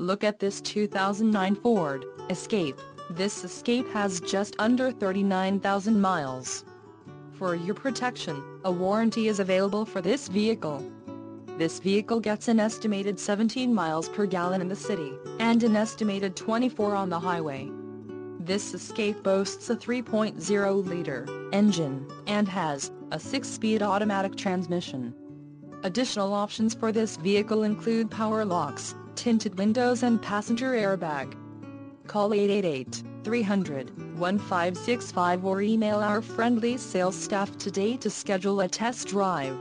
Look at this 2009 Ford Escape. This Escape has just under 39,000 miles. For your protection, a warranty is available for this vehicle. This vehicle gets an estimated 17 miles per gallon in the city, and an estimated 24 on the highway. This Escape boasts a 3.0-liter engine, and has a 6-speed automatic transmission. Additional options for this vehicle include power locks, tinted windows and passenger airbag. Call 888-300-1565 or email our friendly sales staff today to schedule a test drive.